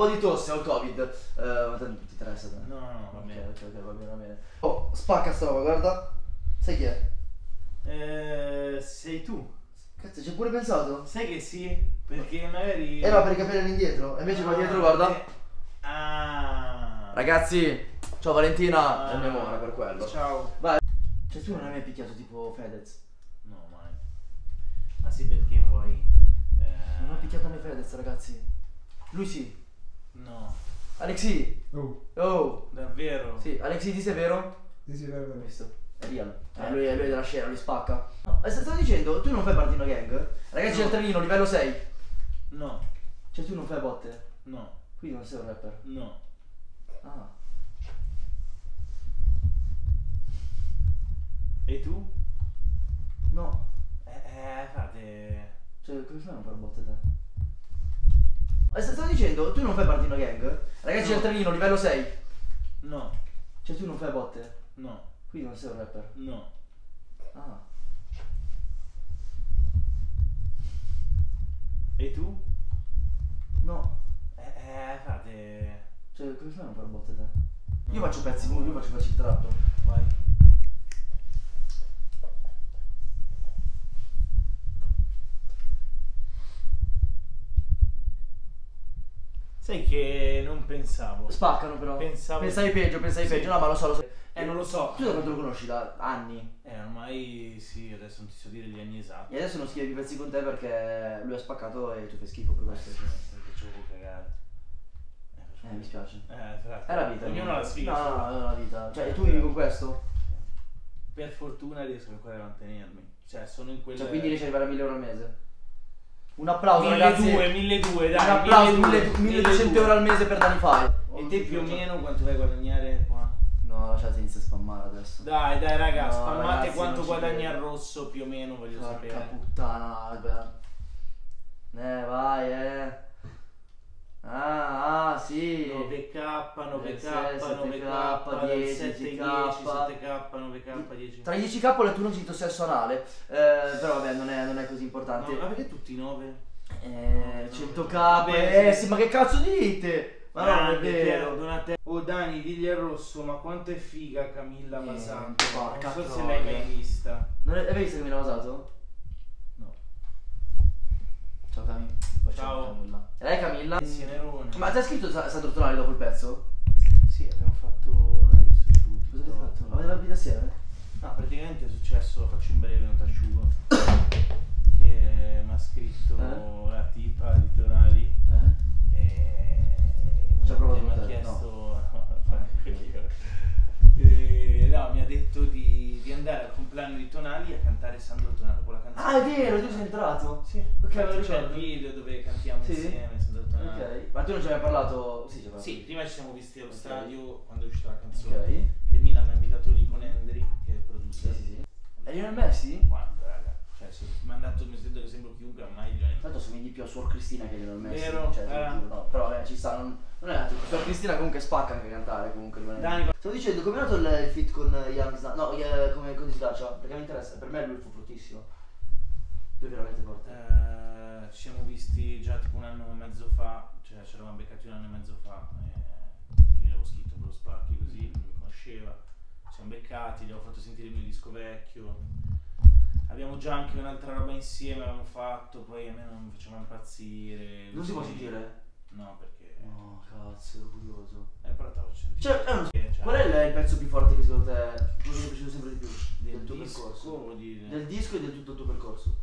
po' di tosse, ho il covid. Eh, ma te non ti interessa? te? No, no, no, va Ok, bene. ok, ok, va bene, va bene. Oh, spacca sta roba, guarda. Sai chi è? Eh, sei tu. Cazzo, ci hai pure pensato? Sai che sì? Perché magari... Era per i capelli all'indietro. E invece qua Ah, dietro, guarda. eh, Ah. Ragazzi, ciao Valentina. Ah. È mia amore per quello. Ciao. Vai. Cioè, tu non hai mai picchiato tipo Fedez? No, mai. Ma sì, perché poi... eh, Non ho picchiato mai Fedez, ragazzi. Lui sì. No, Alexi. Oh, Oh. davvero? Sì, Alexi, ti sei vero? sì, sì, vero, vero. visto? È real. Eh, lui, è lui è della scena, lui spacca. No, eh, stavo dicendo, tu non fai parte di una gang? Ragazzi No. del trenino, livello 6. No, Cioè tu non fai botte? no, Quindi non sei un rapper. no. Ah. E tu? No. Eh, eh, frate... Cioè, come fai a non fare botte te? Eh, stavo dicendo, tu non fai parte di una gang? Ragazzi No. del trenino, livello 6. No, Cioè tu non fai botte? no, Quindi non sei un rapper. no. Ah. E tu? No. Eh, eh, frate... Cioè, come fai a non fare botte te? Io No. faccio pezzi, io faccio pezzi trap. Vai. Sai che non pensavo. Spaccano però. Pensavo- Pensavi peggio, pensavi Sì. peggio. No, ma lo so, lo so. Eh, non lo so. Tu da quanto lo conosci? Da anni. Eh, ormai sì, adesso non ti so dire gli anni esatti. E adesso non scrivi i pezzi con te perché lui ha spaccato e tu fai schifo per Eh, questo. sì, perché ci avevo cagare. Eh, Eh, mi spiace. Eh. È la vita. Ognuno ha la sfiga. No, no, no, è la vita. Cioè, e tu vivi con questo? Per fortuna riesco ancora a mantenermi. Cioè, sono in quel... Cioè, quindi riesci ad arrivare a 1000 euro al mese? Un applauso, 1200, ragazzi. 1200, Un dai. applauso, 1200, 1200 euro al mese per Danify. E te più o meno quanto vai a guadagnare qua? No, lasciate inizia a spammare adesso. Dai, dai, raga, No, spammate ragazzi, quanto guadagni al rosso più o meno, voglio Porca sapere. puttana, vabbè. Eh, vai, eh. Ah, ah, sì. 9k, 9k, 7K, 9k, 10, 7 10K. 7k, 9k, 10. Tra i 10k e tu non sento sesso anale. Eh, però vabbè, non è, non è così No, importante. ma perché tutti 9? Eh, No, 100k. vabbè, Eh, sì. ma che cazzo dite? Ma no, non è vero. Donate- Oh Dani, digli al rosso, ma quanto è figa Camilla Basante. porca Non so se l'hai mai vista. Non è, hai visto che mi l'ha usato? No. Ciao Camilla. Ciao. Camilla. E lei Camilla? Sì, Nerone. Ma ti ha scritto Sa- Sandro Tonali dopo il pezzo? Sì, abbiamo fatto. Non hai visto su Cosa avete fatto? Avete la vita assieme? No, praticamente è successo, faccio in breve, non ti asciugo. Che mi ha scritto Eh? la tipa di Tonali Eh? e Ci ha provato mi ha con te, chiesto E, no, mi ha detto di, di andare al compleanno di Tonali a cantare Sandro Tonali con la canzone. Ah, è vero, tu sei entrato? Sì, Ok, lo c'è il video dove cantiamo Sì? insieme Sandro Tonali. Ok. Ma tu non ci hai mai parlato? Sì, ci parlato. Sì, prima ci siamo visti allo Ok. stadio quando è uscita la canzone. Ok. Che il Milan mi ha invitato lì con Hendry, che è il Sì, producer. sì, sì. E Lionel Messi? Quando, raga? Cioè, se mi hanno dato mi sento che sembro chiunque, ma mai Lionel Tanto somigli più a Suor Cristina che Lionel Messi. Vero? Cioè, lo Eh. no. Però vabbè, ci sta, non, non è altro. Suor Cristina comunque spacca anche cantare, comunque rimane. Dani, Stavo dicendo, come è nato il, il fit con Young No, eh, come con Disgaccia? Perché mi interessa, per me lui fu fortissimo. Lui è veramente forte. Eh, ci siamo visti già tipo un anno e mezzo fa, cioè ci eravamo beccati un anno e mezzo fa, eh, perché io avevo scritto Bro Sparky così, non mi conosceva, ci siamo beccati, gli avevo fatto sentire il mio disco vecchio, abbiamo già anche un'altra roba insieme, avevamo fatto, poi a me non mi faceva impazzire. Non si può sentire? No, perché... No, cazzo, ero curioso. Eh, però te lo. Cioè, è uno- Eh, cioè, Qual è il, pezzo più forte che secondo te quello che è piaciuto sempre di più del, del tuo disco percorso? dire? Del disco e del tutto il tuo percorso.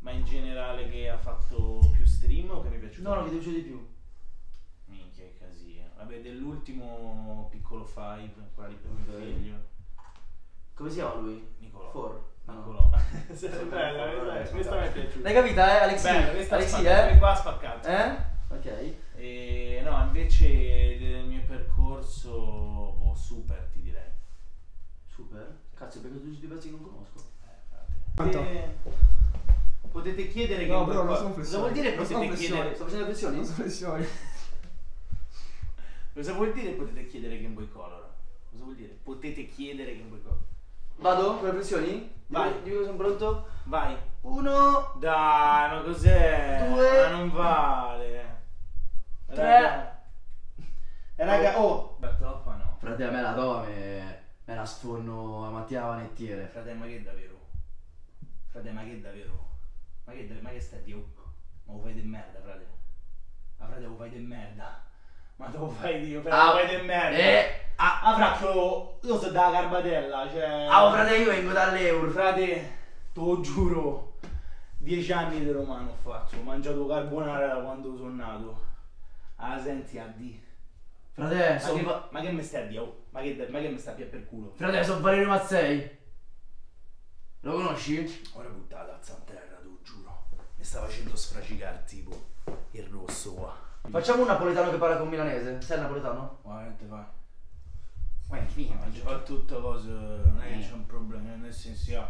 Ma in generale che ha fatto più stream o che mi è piaciuto? No, no, che ti è piaciuto di più. Minchia che casino. Vabbè, dell'ultimo piccolo five, qua di per mio Ok. figlio. Come si chiama lui? Nicolò. For. No. Sì, bella, questa, mi è piaciuta. L'hai capita, eh, Alexi? Bella, questa Alexi, eh? qua ha spaccato. Eh? Ok. E, no, invece del mio percorso, boh, super ti direi. Super. Cazzo, perché tu tutti i pezzi che non conosco. Eh? Eh, Potete chiedere che No, bro, non sono cosa vuol dire Non sono potete chiedere Sto facendo le flessioni? Non so flessioni. cosa vuol dire potete chiedere Game Boy Color? Cosa vuol dire? Potete chiedere Game Boy Color. Vado con le flessioni? Vai. Dimmi dimmi che sono pronto. Vai. Uno. Dai, ma cos'è? Due. Ma non vale. Raga. Eh, raga, oh. La toppa no. Frate, a me la tova me, me la sforno a Mattia Vanettiere. Frate, ma che davvero? Frate, ma che davvero? Ma che, ma che stai Dio? Ma lo fai di merda, frate. Ma frate, lo fai di merda. Ma te lo fai Dio, frate, lo fai di merda. Eh, Ah, ah, frate, io io sono da Garbatella, cioè... ah, oh, frate, io vengo dall'Eur. Frate, te lo giuro, dieci anni di romano ho fatto, ho mangiato carbonara da quando sono nato. Ah, senti, a. Frate, Ma sono che, va- ma che mi stai a dire? oh? Ma che, ma che mi stai a per culo? frate, sono Valerio Mazzei. Lo conosci? Ora buttata a zanterra, te lo giuro. Mi sta facendo sfracicare tipo il rosso qua. Facciamo un napoletano che parla con milanese. Sei napoletano? Ma veramente fai? Guarda, figa, Ma fa tutte cose, non è che c'è un problema, nel senso io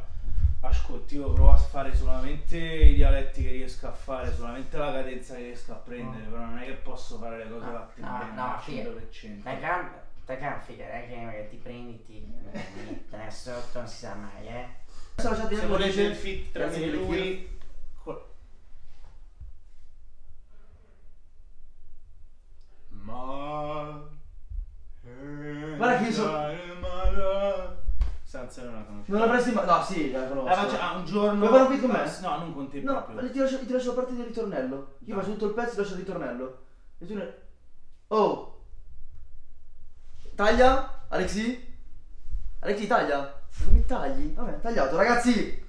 ascolti, io provo a fare solamente i dialetti che riesco a fare, solamente la cadenza che riesco a prendere, però non è che posso fare le cose No, fatte no, bene no, al figa. 100%. Da can, da can, figa, eh, che magari ti prendi, ti metti sotto, non si sa mai, eh. Se volete il fit tra me e lui... col- Ma... Guarda che io so- Stanza non la conosco. Non l'avresti mai... No, sì, la conosco. La faccia- ah, un giorno. Vuoi fare un con me? No, non con te No, proprio. ti lascio, ti lascio la parte del ritornello. Io faccio tutto il pezzo e lascio il ritornello. E tu ne... Oh! Taglia? Alexi? Alexi, taglia? Ma come tagli? Vabbè, tagliato, ragazzi!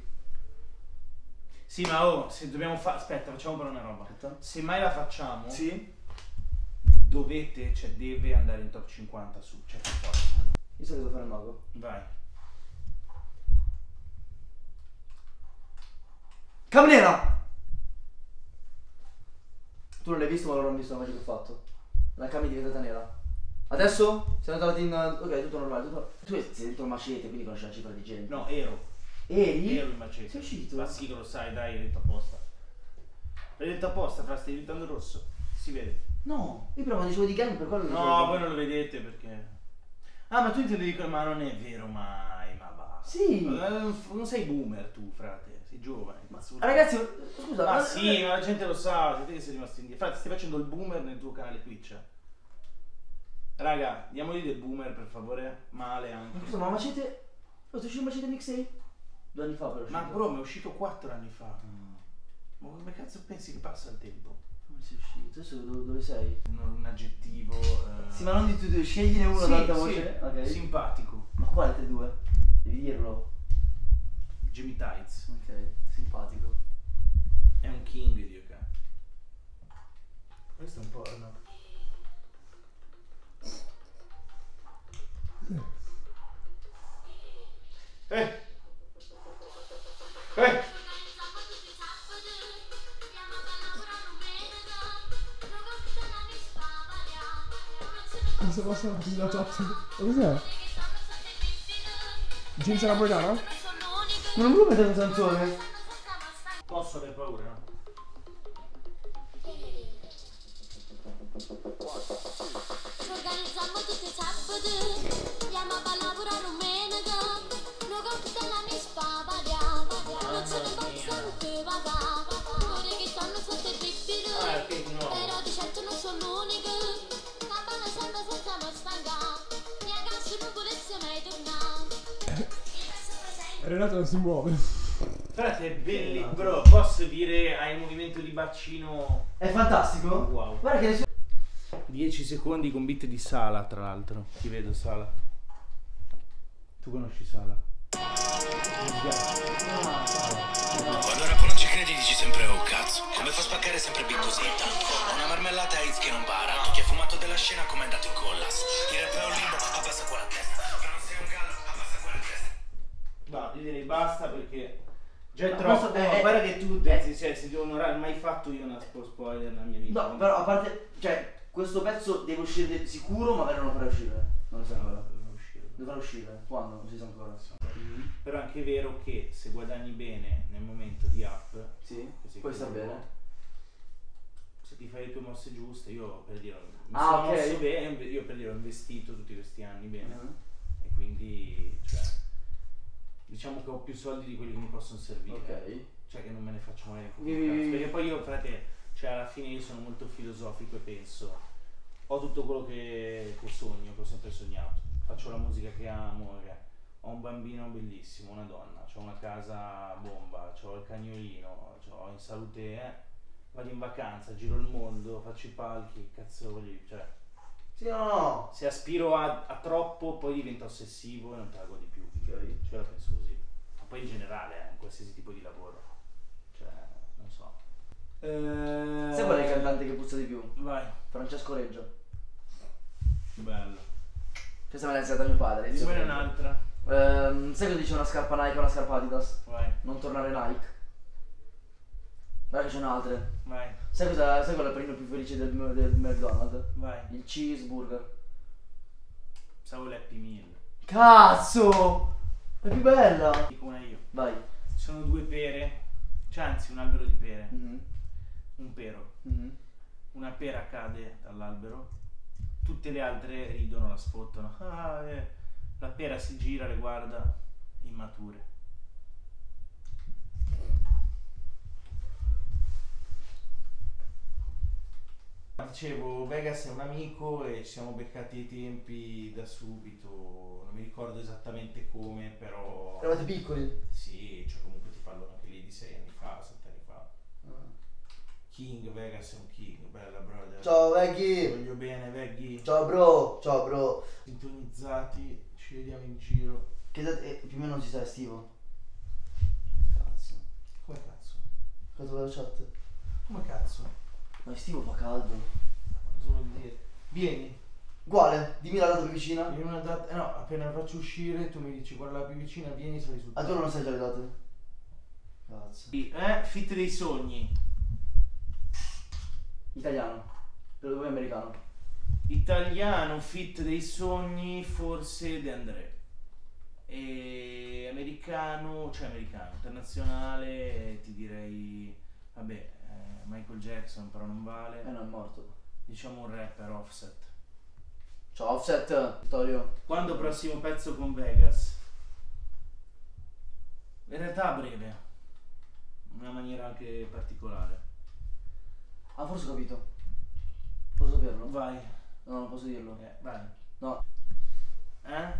Sì, ma oh, se dobbiamo fare. Aspetta, facciamo però una roba. Aspetta. Se mai la facciamo, Sì? Dovete, cioè deve andare in top 50 su. Cioè, per forza. Io so che devo fare il mago. Vai. Camnera! Tu non l'hai visto, ma loro hanno visto la magia che ho fatto. La cam è diventata nera. Adesso? Siamo andati in... Ok, tutto normale. Tutto... Tu sei dentro macete, quindi conosci la cifra di gente. No, ero. Eri? Ero in macete. Sei uscito? Ma sì che lo sai, dai, hai detto apposta. Hai detto apposta, fra stai diventando rosso. Si vede. No, io prima dicevo di gang per quello lo No, voi non lo vedete perché. Ah, ma tu intendi che ma non è vero mai, ma basta. Sì. Eh, Non sei boomer tu, frate, sei giovane. Ma, ragazzi, scusa, Ma sì, ma la gente lo sa, siete che sei rimasto indietro. Frate, stai facendo il boomer nel tuo canale Twitch. Raga, diamogli del boomer per favore. Male Ma anche. scusa, ma Macete... Lo sto uscito Macete Mixtape? Due anni fa però. Ma bro, mi è uscito 4 anni fa. Mm. Ma come cazzo pensi che passa il tempo? Sei uscito? Adesso dove, dove sei? Un, un aggettivo. eh, Sì, ma non di tutti, scegliene uno sì, ad alta sì, voce. Ok. Simpatico. Ma quale tra i due? Devi dirlo. Jimmy Tights. Ok, simpatico. È un king di ok. Questo è un po'. Cosa passa la chat? Ma cos'è? James Napolitano? Ma non volevo mettere una canzone? Posso aver paura, no? Organizziamo tutti i sabati, andiamo a lavorare un menego, Renato non si muove. Frate, è bellissimo. Bro, posso dire hai il movimento di bacino. È fantastico? Wow. Guarda che nessuno... 10 secondi con beat di Sala, tra l'altro. Ti vedo, Sala. Tu conosci Sala? Quando rappo non ci credi dici sempre oh cazzo Come fa a spaccare sempre big cosetta Ho una marmellata Hits che non bara Tu chi ha fumato della scena come è andato in collas Il rap è un limbo, abbassa quella testa No, io direi basta perché. Già è Ma troppo. questo no, guarda che tu se, se, se devo onorare, mai fatto io una spo- spoiler nella mia vita. No, però a parte... Cioè, questo pezzo deve uscire sicuro, ma magari non lo farà uscire. Non lo so ancora. Devo uscire. Dovrà uscire. Quando? Non si sa ancora. Però è anche vero che se guadagni bene nel momento di up, Sì? che sei Poi sta quello- bene. se ti fai le tue mosse giuste, io per dire mi Ah, sono ok. mosso bene, io per dire ho investito tutti questi anni bene Mhm. Diciamo che ho più soldi di quelli che mi possono servire. Ok. Cioè che non me ne faccio mai Vi- vi- perché poi io frate Cioè alla fine io sono molto filosofico e penso, ho tutto quello che, che sogno, che ho sempre sognato, faccio la musica che amo, che- ho un bambino bellissimo, una donna, ho una casa bomba, ho il cagnolino, ho in salute, eh, vado in vacanza, giro il mondo, faccio i palchi, cazzo voglio, cioè Sì, no, no. se aspiro a, a troppo poi divento ossessivo e non te la godi più. Ok. Cioè la penso così. Ma poi in generale, eh, in qualsiasi tipo di lavoro. Cioè, non so. Eh... Sai qual è il cantante che puzza di più? Vai. Francesco Reggio. Bello. Questa me l'ha insegnata mio padre. Dimmene un'altra. Ehm, sai cosa dice una scarpa Nike e una scarpa Adidas? Vai, Non tornare Nike. Guarda che ce n'è altre. vai, Sai cosa sai qual è il premio più felice del, del McDonald's? vai. Il cheeseburger. Stavo l'Happy Meal. Cazzo! È più bella! Dico una io. Vai. Sono due pere. Cioè, anzi, un albero di pere. Mhm, Un pero. mhm. Una pera cade dall'albero. Tutte le altre ridono, la sfottano. Ah, eh. La pera si gira, le guarda. Immature. Dicevo, Vegas è un amico e ci siamo beccati i tempi da subito, non mi ricordo esattamente come, però... Eravate piccoli? Sì, cioè comunque ti parlo anche lì di sei anni fa, sette anni fa. King, Vegas è un king, bella brother. Ciao Veggy! voglio bene, Veggy. Ciao bro! Ciao bro! Sintonizzati, ci vediamo in giro. Che date, eh, più o meno non ci sei estivo? Cazzo. Come cazzo? Cosa la chat? Come cazzo? Ma estivo fa caldo. Cosa vuol dire? Vieni, Uguale, dimmi la data più vicina. vieni una data. eh no, appena faccio uscire tu mi dici quella più vicina, vieni sali sul Ah, tu non sai già le date? Cazzo. Eh, fit dei sogni. Italiano. Per dove è americano? Italiano, fit dei sogni, forse De André. E americano, cioè americano, internazionale, ti direi, vabbè, Michael Jackson però non vale. Eh no, è morto. Diciamo un rapper offset. Ciao Offset, Vittorio. Quando prossimo pezzo con Vegas? In realtà a breve, in una maniera anche particolare. Ah, forse ho capito. Posso saperlo? Vai, No, non posso dirlo. eh, vai. No. Eh?